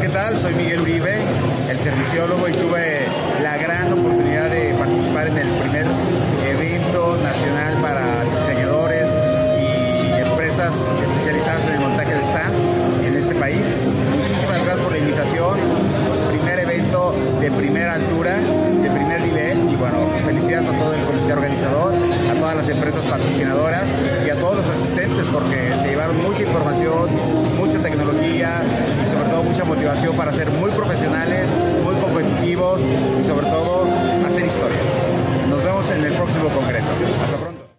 ¿qué tal? Soy Miguel Uribe, el serviciólogo, y tuve la gran oportunidad de participar en el primer evento nacional para diseñadores y empresas especializadas en el montaje de stands en este país. Muchísimas gracias por la invitación. Primer evento de primera altura, de primer nivel, y bueno, felicidades a todo el comité organizador, a todas las empresas patrocinadoras y a todos los asistentes porque se llevaron mucha información, mucha tecnología para ser muy profesionales, muy competitivos y sobre todo hacer historia. Nos vemos en el próximo congreso. Hasta pronto.